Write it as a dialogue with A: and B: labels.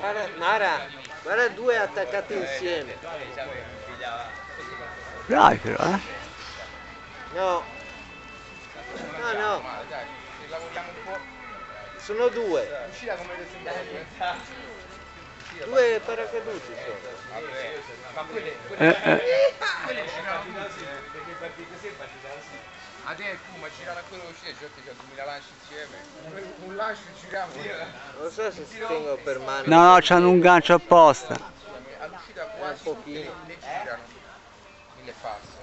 A: Guarda, guarda due attaccati insieme.
B: Dai però, eh.
A: No. No, no. Sono due. Due paracaduti sono.
B: Eh, eh.
C: Adesso ma girare a quello uscire, cioè c'è 2000 lanci insieme. Un lancio giriamo.
A: Non so se si tengono per mano.
B: No, no, c'hanno un gancio apposta.
C: All'uscita
A: Un
C: quasi
A: pochino.
C: le girano. Mille passi.